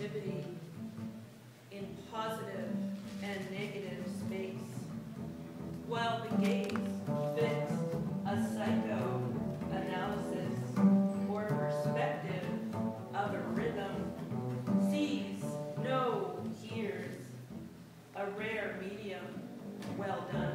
in positive and negative space, while the gaze fits a psychoanalysis or perspective of a rhythm, sees, no, hears, a rare medium well done.